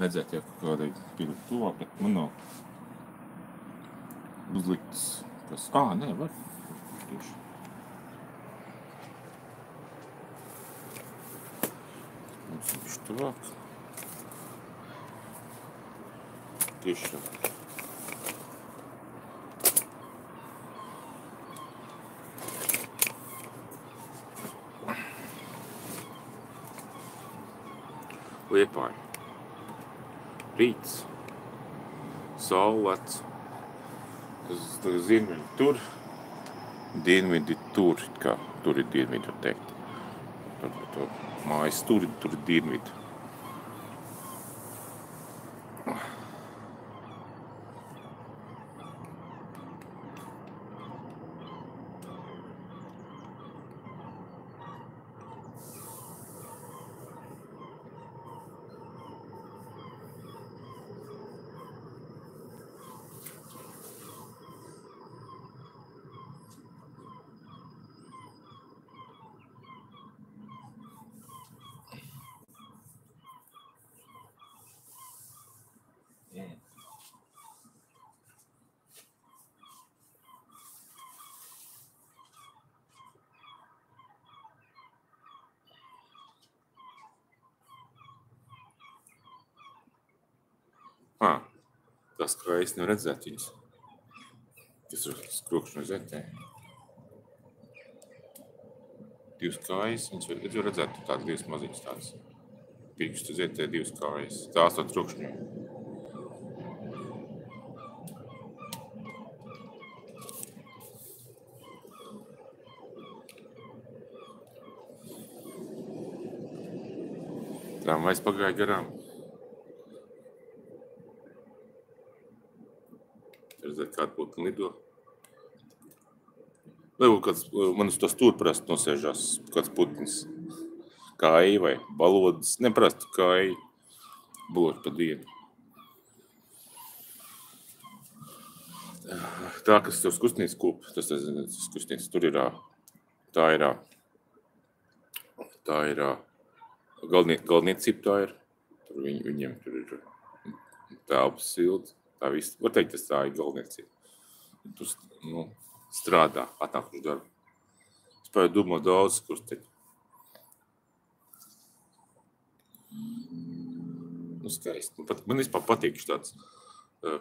redzēt, ja kādai bija tuvāk, bet man nav uzlikts, kas, ā, nē, var. Tieši. Mums ir bišķi tuvāk. Tieši tā. Liepāja. Rīts. Saulēts. Ziemeļi tur. Dienvidi tur, kā tur ir dienvidi, var teikt. Tur, tur mājas tur, tur ir dienvidi. Ah, tas kā es nevaru redzēt viņus. Tas ir skrokšņi no zetē. Divas kājas, viņas var, var redzēt, tādas divas maziņas tādas. Pirkstu zetē divas kājas. Tās tā trokšņi. Tramvajs pagāja garām. Putna lido. Varbūt kāds man uz to stūrprasti nosēžās, kāds putnis. Kāja vai balodas. Neprasti kāja. Būtu pa dienu. Tā, kas tev skustnīca kūp, tas tas skustnīca tur ir, tā ir, tā ir, galvniecība tā ir. Tur viņ, viņiem tur ir telpas silts. Tā viss, var teikt, tas tā ir galvniecība. Tu nu, strādā, atnāk uz darbu. Spēju domāt daudz, kur te. Nu, skaisti. Nu, pat, man vispār patīk tāds. Uh,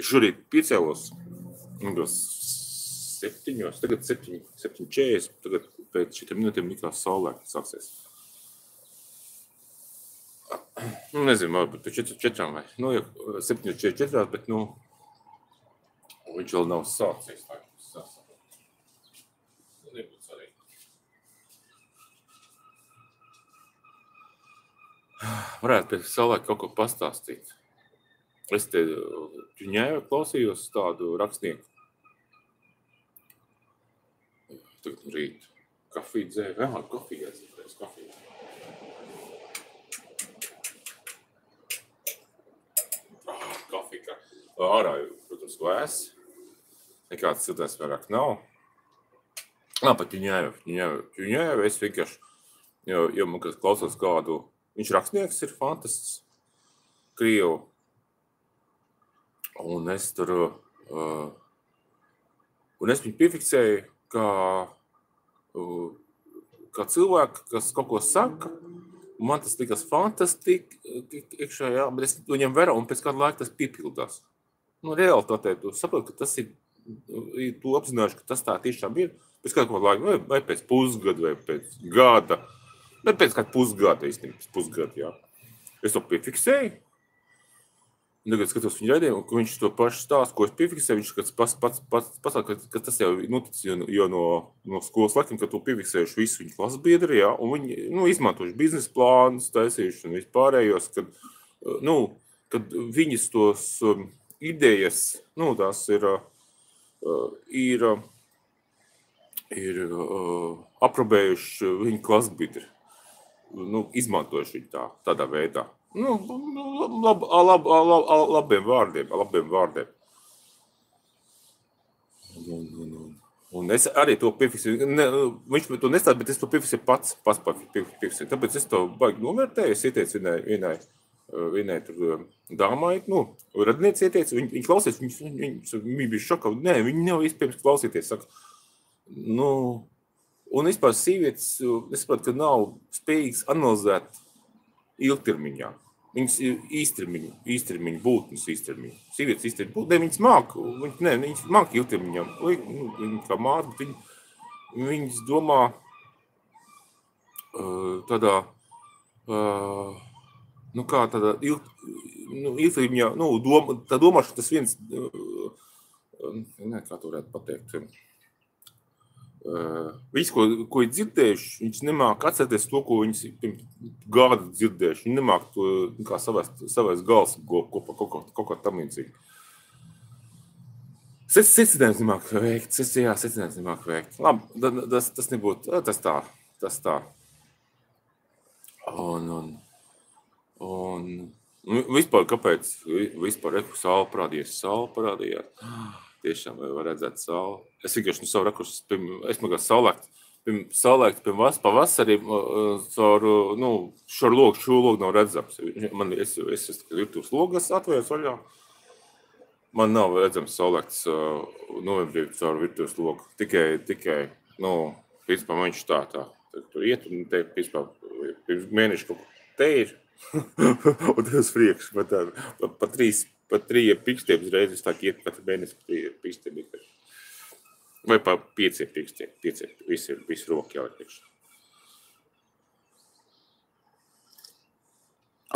es šorīt piecēlos, nu, tos septiņos, tagad septiņi, septiņi čēs, tagad pēc šitiem minūtēm likās saulē sāksies. Nu, nezinu, varbūt pēc četr, četrām vai, nu, septiņos četr, četrās, bet, nu, viņš vēl nav sācies. Svarīgi. Varētu pēc saulēk kaut ko pastāstīt. Es te viņai klausījos tādu rakstnieku. Tagad no rīta kafiju dzēru. Jā, kafiju iedzīvotājs kafiju. Ah, Kafija, ārā, protams, vēs. Nekāds siltais vairāk nav. Nā, pat Ķiņēv, Ķiņēv, Ķiņēv, es vienkārši, jo, jo man kas klausos kādu, viņš rakstnieks ir fantastisks, Krievu. Un es tur, uh, un es viņu piefiksēju kā, uh, kā cilvēku, kas kaut ko saka, man tas likās fantastiski iekšā, jā, bet es to ņem vērā, un pēc kāda laika tas piepildās. Nu, realitātē tu saproti, ka tas ir, tu apzināši, ka tas tā tiešām ir, pēc kāda laika, vai, vai pēc pusgada, vai pēc gada, bet pēc kāda pusgada, īstenībā, pusgada, jā. Es to piefiksēju, Tagad skatos viņa raidījumu, ka viņš to pašu stāstu, ko es piefiksēju. Viņš pats, pats, pats, pats pasaka, ka, ka tas jau ir noticis jo, jo no, no skolas laikiem, ka to piefiksējuši visi viņa klases biedri, jā, un viņi nu, izmantojuši biznesa plānus, taisījuši un vispārējos, kad, nu, kad viņas tos um, idejas, nu, tās ir, uh, ir, ir uh, aprobējuši viņa klases biedri, nu, izmantojuši viņu tā, tādā veidā. Nu, lab, lab, lab, lab, labiem vārdiem, labiem vārdiem. Un, un, un, un es arī to piefiksēju. Ne, viņš to nestāsta, bet es to piefiksēju pats. pats piefiksēju. Tāpēc es to baigi novērtēju. Es ieteicu vienai, vienai vienai tur dāmai, nu, radnieci ieteica, viņi, viņi klausies, viņi, viņi, viņi bija šokā, nē, viņi nav iespējams klausīties, saka, nu, un vispār sievietes, es saprotu, ka nav spējīgas analizēt ilgtermiņā. Viņas ir īstermiņa, īstermiņa būtnes, īstermiņa. Sievietes īstermiņa būtnes, ne, viņas māk, viņas, ne, viņas māk ilgtermiņā. Nu, viņi kā māte, bet viņi, viņas domā tādā, nu kā tādā ilg, nu, ilgtermiņā, nu, doma, tā domāšana tas viens, ne, kā to varētu pateikt, visu, ko, ko ir dzirdējuši, viņš nemāķi atcerēties to, ko viņš gada dzirdējuši. Viņš nemāķi to nu, kā savais, savais gals kopā kaut, kaut, kaut kā tam līdzīgi. Secinājums nemāķi veikt, es, jā, secinājums nemāķi veikt. Labi, tas, tas nebūtu, tas tā, tas tā. Un, un, un vispār, kāpēc, vispār, reku saule parādījās, saule parādījās tiešām var redzēt sauli. Es vienkārši no savu rakursu, es man kā saulēkt, pirms saulēkt, pirms pavasarī, caur, nu, šo logu, šo logu nav redzams. Man, es, es, es virtuves logas atvērs vaļā. Man nav redzams saulēkts novembrī caur virtuves logu. Tikai, tikai, nu, principā viņš tā, tā, tur iet un te, principā, pirms mēneša kaut ko te ir. un tas priekš, pat, pat, pat trīs pat trījiem pikstiem uzreiz es tā iet katru mēnesi pa trījiem pikstiem. Vai pa pieciem pikstiem. Pieciem. Visi visi roki jau ir priekšā.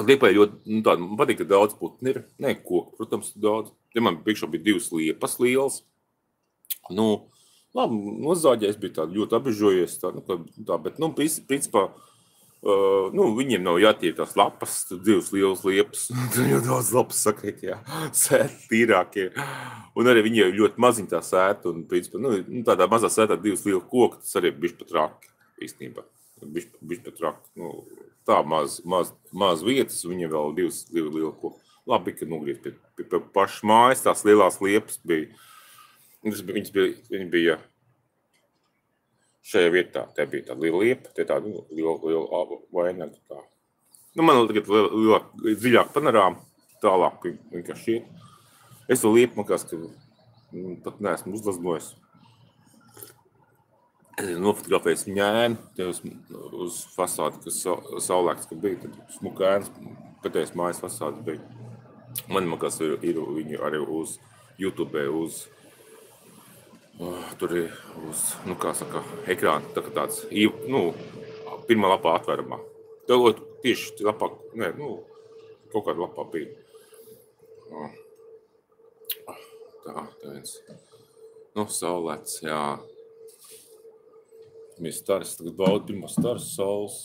Liepai ļoti, nu tāda, man patīk, ka daudz putni ir. Nē, koku, protams, daudz. Ja man priekšā bija divas liepas lielas. Nu, labi, nozāģēs bija tā ļoti apbežojies. Tā, nu, tā, bet, nu, principā, Uh, nu, viņiem nav jātīra tās lapas, divas lielas liepas, tur jau daudz lapas sakrīt, jā, sēti tīrākie. Un arī viņi jau ļoti maziņ tā sēta, un, principā, nu, nu, tādā mazā sētā divas lielas koki, tas arī bišķi pat raki, īstenībā. Bišķi, bišķi pat raki, nu, tā maz, maz, maz vietas, viņiem vēl divas lielas koki. Labi, ka nogriez pie, pie, pie pašas mājas, tās lielās liepas bija, viņas bija, viņi bija šajā vietā. Te bija tāda liela liepa, te tāda nu, liela, liela vainaga. Tā. Nu, man tagad liela, liela, dziļāk panorāma, tālāk vienkārši iet. Es to liepu, man kāds, ka nu, pat neesmu uzlaznojis. Es nofotografēju viņu ēnu, te uz, uz fasādi, kas saulēks, ka bija, tad smuka ēnas, pēdējais mājas fasādi bija. Man, man kāds ir, ir viņu arī uz YouTube, uz Tur ir uz nu, saka, ekrāna tā tāds nu, pirmā lapā atveramā. Tev tieši lapā, ne, nu, kaut kādā lapā bija. Tā, tā viens. Nu, saulēts, jā. Mēs stars, tagad baudu pirmo stars saules.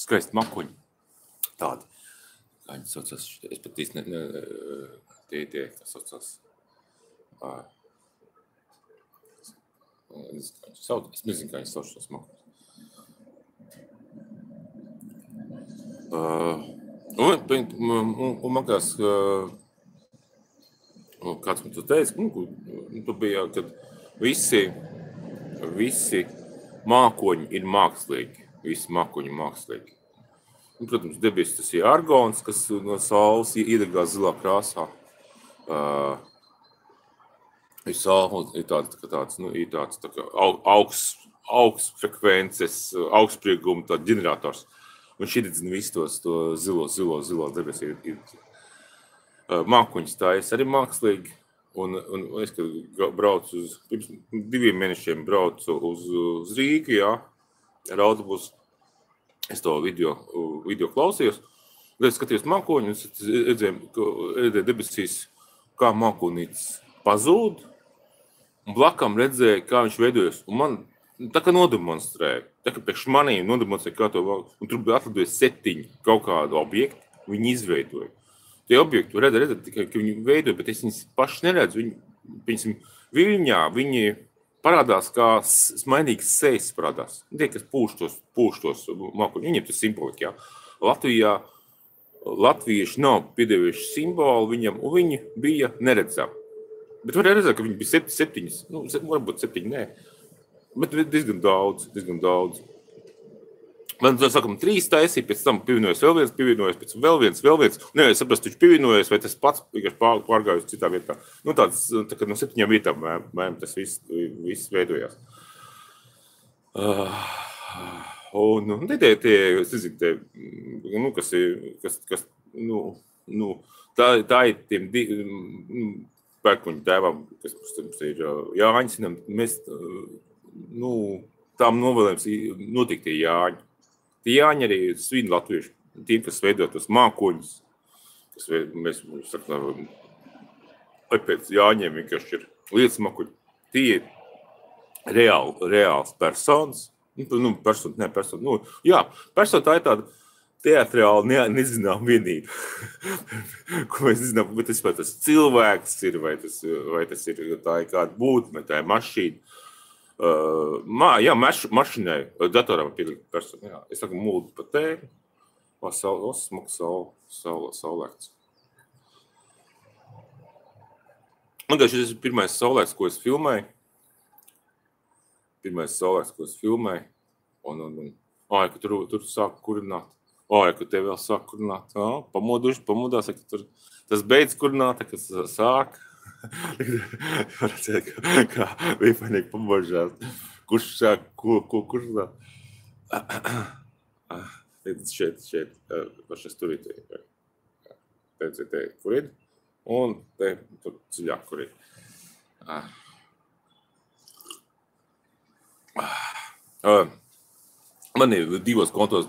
Skaisti makuņi. Tādi kā viņi saucas, es pat īsti ne, ne, tie, tie, kas saucas, uh, es, sauc, es nezinu, kā viņi sauc šos makus. Uh, un, un, un man kāds, uh, kāds man to teica, nu, nu tu bija, kad visi, visi mākoņi ir mākslīgi, visi mākoņi mākslīgi. Un, protams, debesis tas ir argons, kas no saules iedegās zilā krāsā. Uh, ir saule, ir tāds, tā tāds, nu, ir tāds tā kā augsts, augsts frekvences, augstsprieguma tā ģenerators. Un šī dedzina visu tos to zilo, zilo, zilo debesis. Ir, ir. Uh, mākoņus tā es arī mākslīgi. Un, un es, kad braucu uz, pirms diviem mēnešiem braucu uz, uz Rīgu, jā, ar autobusu, Es to video, video klausījos, tad es skatījos mākoņu, un redzēju, debesīs kā mākonītis pazūd, un blakām redzēju, kā viņš veidojas. Un man tā kā nodemonstrēja, tā kā priekš maniem nodemonstrēja, kā to vēl, un tur bija atlidoja septiņi kaut kādu objektu, viņi izveidoja. Tie objekti, redz, redzat, tikai, ka viņi veidoja, bet es viņus paši neredzu. Viņi, piemēram, Viļņā viņi parādās kā smaidīgs sejas. Parādās. Tie, kas pūš tos, pūš tos mākoņus, viņiem tas simbolika. Jā. Latvijā latvieši nav piedevuši simbolu viņam, un viņi bija neredzami. Bet var redzēt, ka viņi bija septiņas, nu, varbūt septiņi, nē. Bet diezgan daudz, diezgan daudz. Man sakām, trīs taisīja, pēc tam pievienojas vēl viens, pievienojas pēc tam vēl viens, vēl viens. Nē, es saprotu, viņš pievienojas, vai tas pats pārgājis citā vietā. Nu, tāds, tā kā no septiņām vietām mēm tas viss, viss veidojās. Uh, un, un tie, tie, es nezinu, tie, nu, kas ir, kas, kas, nu, nu, tā, tā ir tiem nu, pērkuņu tēvam, kas mums ir Jāņas, mēs, nu, tām novēlējums notiek tie Jāņi. Tie Jāņi arī svin latvieši, tiem, kas veido tos mākoņus, kas mēs sakām, vai pēc Jāņiem vienkārši ir lietas makuļi. Tie ir reāli, reāls personas, nu, nu persona, ne persona, nu, jā, persona tā ir tāda, teātrāli ne, nezinām vienību. Ko mēs nezinām, bet tas, tas cilvēks ir, vai tas, vai tas ir tā ir kāda būtne, vai tā ir mašīna. Jā, maš, mašīnai, datoram pielikt personu. Jā. Es saku, mūdu pa tēmu. O, saul, o, smuks saul, saul, saulēkts. Man liekas, šis ir pirmais saulēks, ko es filmēju. Pirmais saulēks, ko es filmēju. Un, un, un, oh, ja, tur, tur sāk kurināt. Ja, ka tev vēl sāk kurināt. Pamoduši, pamodās, ja, tur tas beidz kurināt, kas sāk. Redzēt, kā, kā vīpainieki pamožās. Kurš sāk, ko, ko kurināt? šeit, šeit, pašas turīt. Te, te, te, kur ir? Un te, tur dziļāk, kur ir. Man ir divos kontos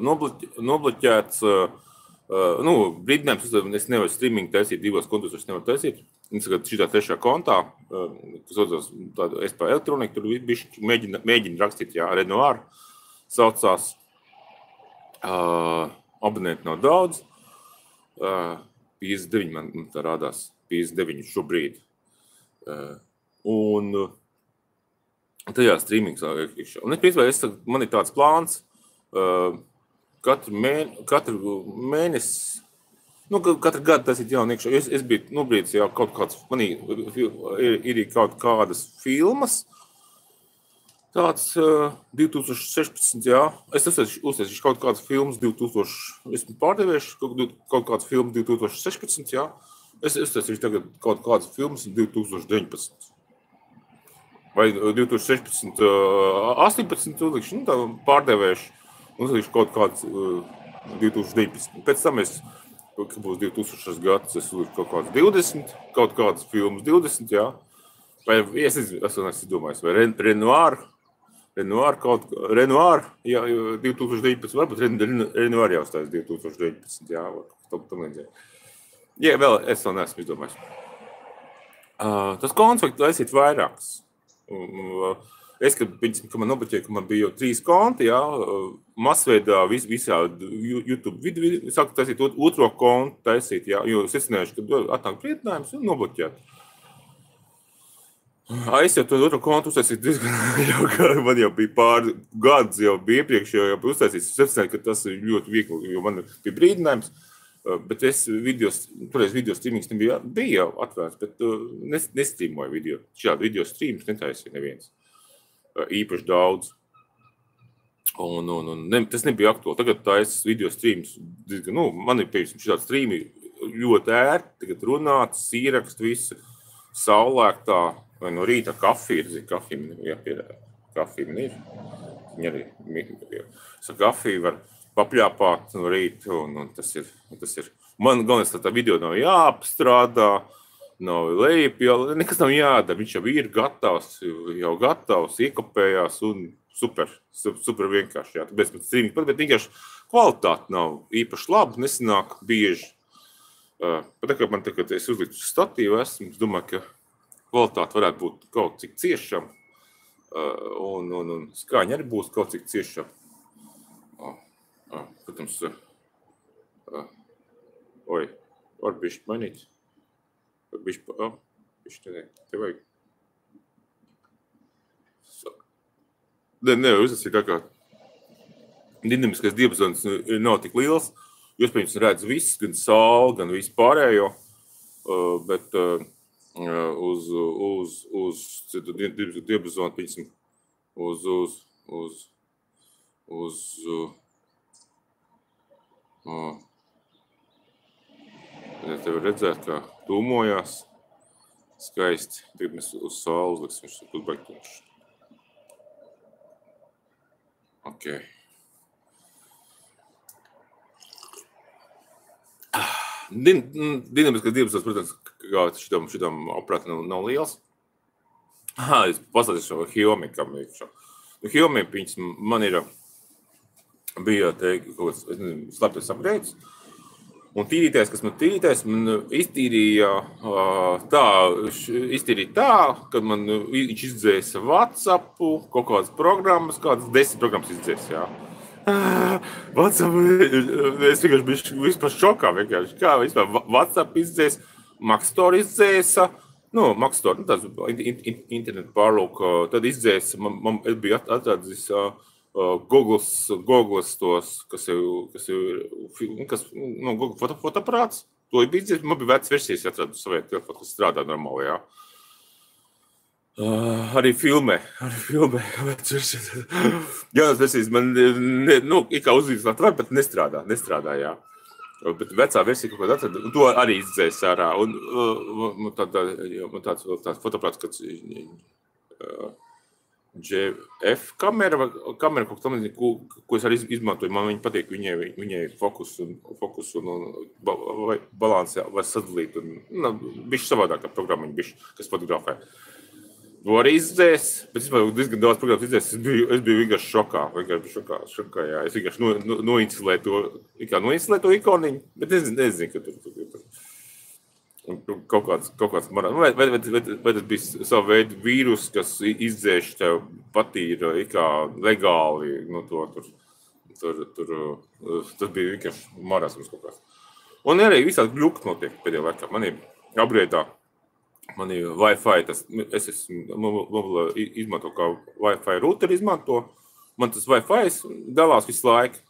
nobloķēts. Uh, nu, brīdinājums, es nevaru streaming taisīt divos kontos, es nevaru taisīt. Es tagad šitā trešā kontā, uh, kas saucās tādu SPA elektroniku, tur bišķi mēģina, mēģina rakstīt, jā, Renoir saucās. Uh, abonenti nav daudz. Uh, 59 man, man tā rādās, 59 šobrīd. Uh, un uh, tajā streamingā iekšā. Un, principā, es, man ir tāds plāns, uh, katru, mēn, katru mēnesi, nu, katru gadu tas ir jauni iekšā. Es, es biju nobrīdis jau kaut kāds, man ir, ir, kaut kādas filmas, Tāds uh, 2016. Jā, es uztaisīšu kaut kādas filmas 2000. Esmu pārdevējuši kaut, kaut kādas filmas 2016. Jā. Es uztaisīšu tagad kaut kādas filmas 2019 vai 2016, 18, uzlikšu, nu, tā pārdevēšu, uzlikšu kaut kāds 2019. Pēc tam es, kad būs 2000 gads, es uzlikšu kaut kāds 20, kaut kādas filmas 20, jā. Vai es, es, es esmu domājis, vai Renoir, Renoir kaut kā, Renoir, jā, 2019, varbūt Renoir jāuzstājas 2019, jā, tam, tam līdzīgi. Jā, vēl es vēl neesmu izdomājis. Uh, tas konflikts taisīt vairākas. Es, kad, kad man nobeķēja, ka man bija jau trīs konti, jā, masveidā vis, visā YouTube vidū, sāku taisīt otro kontu, taisīt, jā, jo es esinājuši, ka atnāk brīdinājums un nobeķēt. Es jau to otru kontu uztaisīju diezgan jau, man jau bija pāris gadus, jau bija iepriekš, jau, jau bija uztaisīts. Es secināju, ka tas ir ļoti viegli, jo man bija brīdinājums. Bet es video, toreiz video streamings nebija, bija jau atvērts, bet nes, nestrīmoju video. Šādu video streamus netaisīja neviens. Īpaši daudz. Un, un, un ne, tas nebija aktuāli. Tagad tā es video streamus, diezgan, nu, man ir, piemēram, šādi streami ļoti ērti, tagad runāt, sīrakst visu, saulēktā, vai no rīta kafija, zinu, kafija, jā, pierē, kafija man ir. Viņa arī, sa kafiju var papļāpāt no rīta. Un, un tas ir, tas ir. Man galvenais, ka tā video nav jāapstrādā, nav lejupjāla, nekas nav jādara. Viņš jau ir gatavs, jau gatavs, iekopējās un super, super vienkārši. Jā. Tāpēc man streaming pat, bet vienkārši kvalitāte nav īpaši laba, nesanāk bieži. Uh, pat tā kā man tagad es uzliku statīvu, esmu, es domāju, ka kvalitāte varētu būt kaut cik ciešama. Uh, un, un, un skaņa arī būs kaut cik ciešama. Protams, oi, var bišķi mainīt. Bišķi, oh, bišķi, te, te vajag. Ne, nevar uzsasīt tā kā dinamiskais diapazons nav tik liels. Iespējams, redz viss, gan sauli, gan visu pārējo, bet uz, uz, uz diapazonu, piemēram, uz, uz, uz, uz, uh, ja tev redzēt, kā tūmojās skaisti. Tagad mēs uz sauli uzliksim, viņš tur baigtumš. Ok. Din, dinamiskais darbs, protams, kā šitam, šitam operatam nav, nav liels. Ah, es pastāstīšu par Xiaomi, kam šo. Nu, Xiaomi, viņas man ir, bija, teikt, kaut kāds, es nezinu, slēpties upgrades. Un tīrītājs, kas man tīrītājs, man iztīrīja tā, iztīrīja tā, ka man viņš izdzēsa WhatsApp, kaut kādas programmas, kādas desmit programmas izdzēsa, jā. WhatsApp, es vienkārši biju vispār šokā. Vienkārši. Kā vispār WhatsApp izdzēs, Maxstor izdzēsa. Nu, Maxstor, nu, tas internetu pārlūk, tad izdzēsa, man, man es biju atradis uh, Google, Google tos, kas ir, kas ir, kas, nu, Google foto, fotoaparāts. To bija izdzēs, man bija vecas versijas atradu savai telefonā, kas strādā normāli, jā. Ja. Uh, arī filmē, arī filmē. Jā, tas versijas man, ne, nu, kā uzzīmēt, var, bet nestrādā, nestrādā, jā. Bet vecā versija kaut kāda atrada, un to arī izdzēs ārā. Un man tāda, man tāds, tāds fotoprāts, kad uh, GF kamera, kamera kaut kam, ko, ko es arī izmantoju, man viņa patīk, viņai, viņai fokus un, fokus un, un vai balansē, vai sadalīt. Un, nu, bišķi savādāk, programma, bišķi, kas fotografē. To arī izdzēs, bet es diezgan daudz programmu izdzēs. Es biju, es biju vienkārši šokā. Vienkārši šokā, šokā jā. Es vienkārši no, no, noinstalēju to, noinstalēju to ikoniņu, bet es nezinu, ka tur, tur, tur. Kaut kāds, kaut kāds marā, vai, vai, vai, vai, tas bija savu veidu vīrus, kas izdzēš tev patīra kā legāli, nu, to tur, tur, tur, tas bija vienkārši marasms kaut kāds. Un arī visādi gļukt notiek pēdējā laikā. Man ir upgrade Man ir Wi-Fi, tas es esmu izmanto kā Wi-Fi routeru izmanto. Man tas Wi-Fi dalās visu laiku.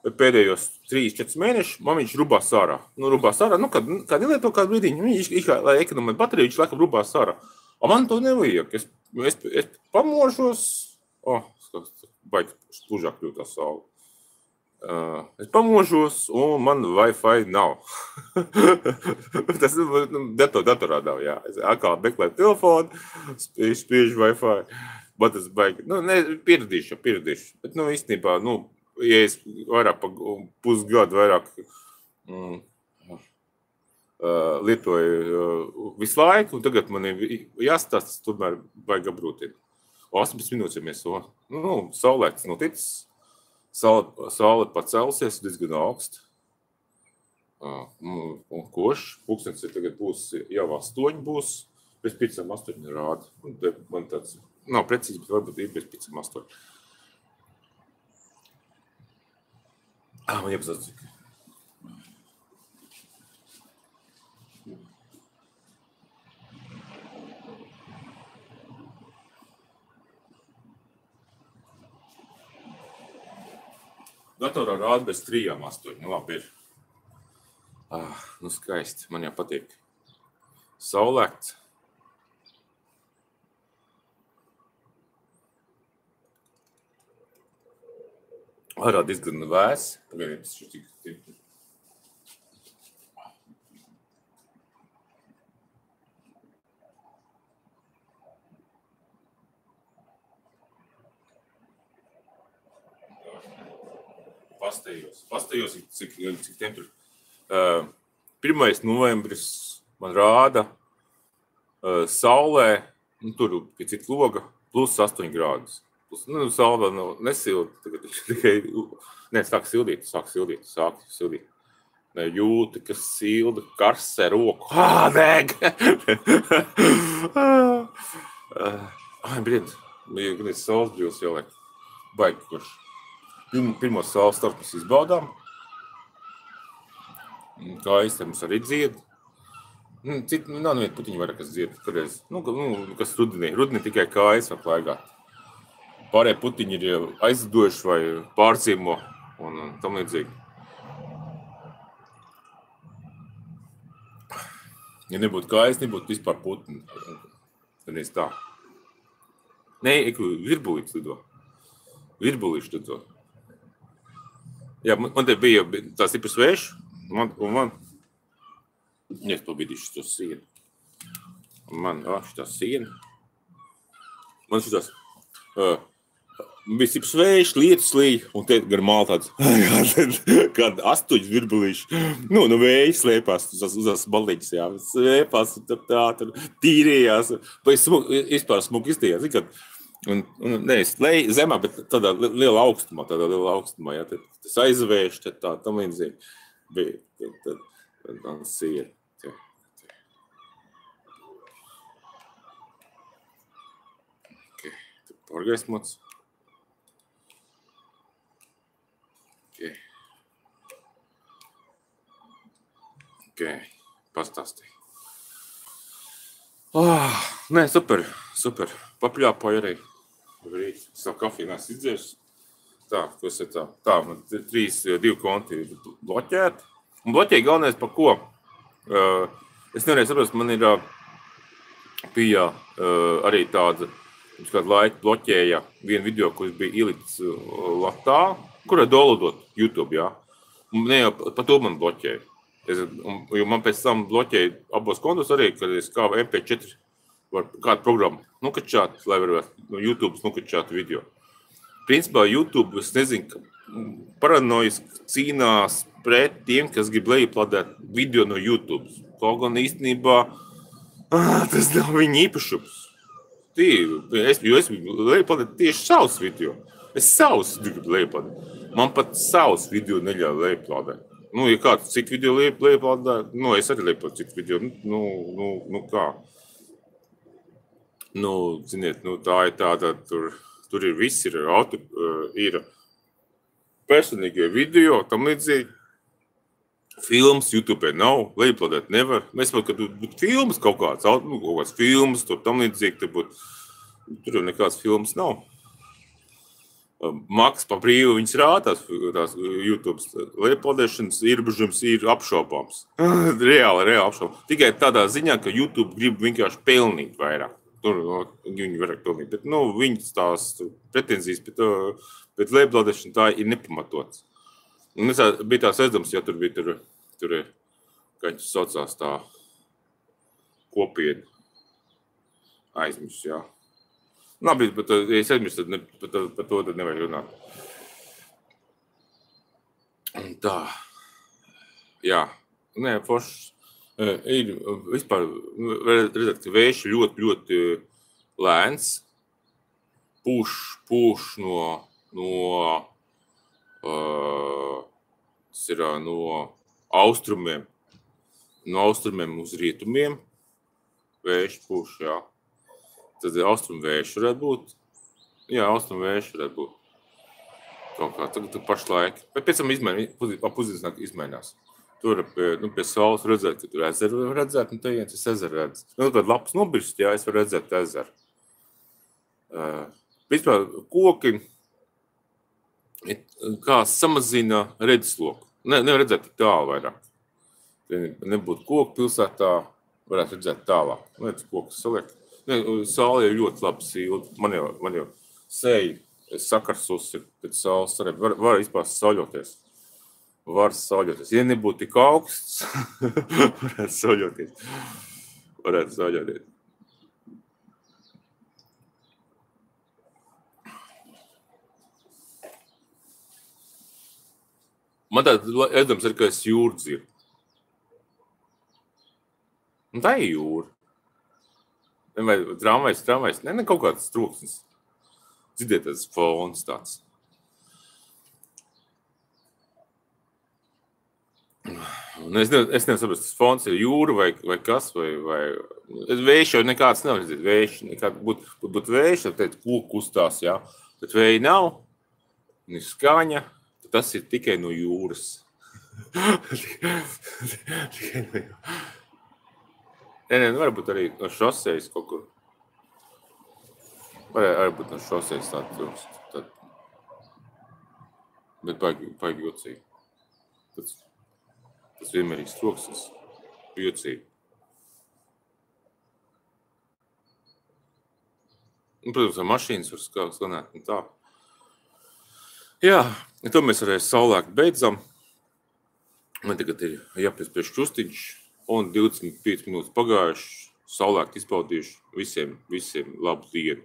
Bet pēdējos 3-4 mēnešus man viņš rubās ārā. Nu, rubās ārā, nu, kad, kad nelieto kādu brīdiņu, viņš, viņš, lai ekonomētu bateriju, viņš laikam rubās ārā. Un man to nevajag. Es, es, es pamošos, oh, baigi splužāk kļūt tā saule. Uh, es pamožos, un man Wi-Fi nav. Tas ir nu, dator, datorā nav. Jā. Es atkal meklēju telefonu, spiežu Wi-Fi. Bet tas baigi. Nu, ne, pieradīšu, pieradīšu. Bet, nu, īstenībā, nu, ja es vairāk pa pusgadu vairāk mm, uh, lietoju uh, visu laiku, un tagad man ir jāstāsta, tas tomēr baigi apgrūtina. 18 minūtes, ja mēs to, nu, saulētas noticis. Saule, saule pacelsies diezgan augstu. Un košs, pūkstens ir tagad būs jau astoņi būs, bez piecām astoņi rāda. Man tāds nav precīzi, bet varbūt ir bez piecām astoņi. Ah, man cik. Datorā rāda bez trijām astoņiem. Nu, labi, ir. Ah, nu skaisti. Man jau patīk. Saulēkts. Ārā diezgan vēs. Pagaidiet, tas ir tik pastējos. Pastējos, cik, cik tiem tur. Uh, 1. novembris man rāda uh, saulē, nu, tur pie cita loga, plus 8 grādus. Nu, saule nav nesilda, tagad tikai, ne, sāk sildīt, sāk sildīt, sāk sildīt. Ne, jūti, ka silda karsē roku. Ā, deg! Ai, brīd, bija gan saules brīvs jāliek. Baigi, kurš. Pirmo savu startu mēs izbaudām. Kā es mums arī dziedu. Nu, Citu nu, nav neviena putiņa vairāk, kas dzied. Kādreiz, nu, nu, kas rudenī. Rudenī tikai kājas var klaigāt. Pārējie putiņi ir aizlidojuši vai pārcīmo un, tam līdzīgi. Ja nebūtu kājas, nebūtu vispār putni. Tad tā. Nē, virbulīts lido. Virbulīši lido. Jā, man, man te bija tā stiprs vējš, man, un man, ja es pabīdīšu to sienu. Man, ah, šitā siena. Man šitās, uh, stiprs vējš, lietus līja, un te gar māl tāds, kāda astoņas virbulīši. Nu, nu vējas slēpās, uz tās balīķis, jā, slēpās, tā, tā, tur tīrījās. Pēc smuk, vispār smuk iztījās, kad, Un, un nevis lej, zemā, bet tādā lielā augstumā, tādā lielā augstumā, ja tad, tas aizvērš, tad tā tam līdzīgi bija. Tad, tad, tad, tad siera. Ja. Okay. Pastāstīju. Oh, nē, super, super. Papļāpoju arī. Rīt savu kafiju nesu izdzēris. Tā, kas ir tā? Tā, man ir trīs, divi konti bloķēti. Un bloķēji galvenais par ko? Uh, es nevarēju saprast, man ir uh, bija uh, arī tāda, pirms kādu laiku bloķēja vienu video, kurš bija ielicis latā, kurā downloadot YouTube, jā. Un ne jau pa to man bloķēja. Es, un, jo man pēc tam bloķēja abos kontos arī, kad es kā MP4 var kādu programmu nukačāt, lai varētu no YouTube nukačāt video. Principā YouTube, es nezinu, paranoiski cīnās pret tiem, kas grib lejupladēt video no YouTube. Kaut gan īstenībā ah, tas nav viņa īpašums. Tī, es, jo es lejupladēju tieši savus video. Es savus gribu lejupladēt. Man pat savus video neļauj lejupladēt. Nu, ja kāds citu video lejupladē, nu, es arī lejupladēju citu video. Nu, nu, nu kā? nu, ziniet, nu, tā ir tāda, tur, tur ir viss, ir, auto, ir personīgie video, tam līdzīgi. Filmas YouTube nav, lejuplādēt nevar. Mēs saprotam, ka tur būtu filmas kaut kāds, nu, kaut kāds filmas, tur tam līdzīgi, tur, būt, tur jau nekāds filmas nav. Maks pa brīvu viņas rādās, tās YouTube lejuplādēšanas ierobežojums ir apšaubāms. reāli, reāli apšaubāms. Tikai tādā ziņā, ka YouTube grib vienkārši pelnīt vairāk. Tur viņi var pelnīt. Bet nu, viņas tās pretenzijas pret, pret lēpblādēšanu tā ir nepamatots. Un es biju tās aizdomas, ja tur bija tur, tur kā viņš saucās tā kopiena. Aizmirst, jā. Labi, bet ja es aizmirstu, tad par, par to tad nevajag runāt. Un tā. Jā. Nē, foršs ir vispār redzēt, ka vējš ļoti, ļoti lēns, pūš, pūš no, no, uh, ir, no austrumiem, no austrumiem uz rietumiem. Vējš pūš, jā. Tad austrumu vējš varētu būt. Jā, austrumu vējš varētu būt. Kaut kā tagad pašlaik. Bet pēc tam pusdienās izmainās. Tur pie, nu, pie saules redzēt, ka tur ezeru var redzēt, un te viens ir ezeru redzēt. Nu, tad labs nobirst, jā, es varu redzēt ezeru. Uh, vispār koki kā samazina redzesloku. Ne, nevar redzēt tik tālu vairāk. Ja nebūtu koku pilsētā, varētu redzēt tālāk. Redz, koks saliek. Saule ir ļoti labi silta. Man jau, man jau seja sakarsus ir pēc saules. Var, var vispār sauļoties var sauļoties. Ja nebūtu tik augsts, varētu sauļoties. Varētu sauļoties. Man tāds ēdams ir, ka es jūru dzirdu. Un tā ir jūra. Vai tramvajs, tramvajs, ne, ne kaut kāds troksnis. Dzidiet, tas fons tāds. Un es nevaru ne saprast, tas fons ir jūra vai, vai kas. Vai, vai... Vējš jau nekāds nav. Vējš nekāds būtu būt, būt vējš, tad teikt, kūku kustās, jā. Bet vēja nav, ir skaņa, tas ir tikai no jūras. tikai no jūras. Nē, nē, nu varbūt arī no šoseis kaut kur. Varēja arī būt no šoseis atrast. Tad... Bet baigi jocīgi. Tas, tas vienmēr ir sloksnis. Jocīgi. Un, nu, protams, ar mašīnas var skanēt un tā. Jā, ja to mēs arī saulēk beidzam. Man tagad ir jāpiespiež čustiņš un 25 minūtes pagājuši, saulēkt izpaudījuši visiem, visiem labu dienu.